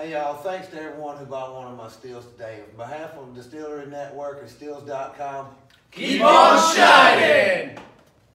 Hey y'all, thanks to everyone who bought one of my stills today. On behalf of Distillery Network and Stillz.com, Keep on shining!